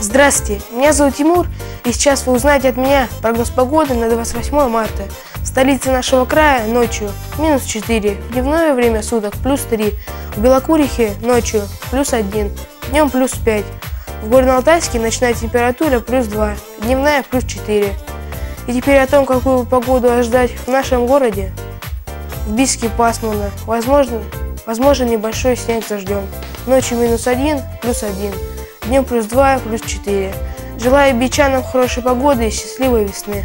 Здравствуйте, меня зовут Тимур, и сейчас вы узнаете от меня прогноз погоды на 28 марта. В столице нашего края ночью минус 4, в дневное время суток плюс 3, в Белокурихе ночью плюс 1, днем плюс 5, в Горно-Алтайске ночная температура плюс 2, дневная плюс 4. И теперь о том, какую погоду ожидать в нашем городе. В Бийске пасмурно, возможно, возможно небольшой снег с дождем. Ночью минус 1, плюс 1 днем плюс 2, плюс 4. Желаю бичанам хорошей погоды и счастливой весны.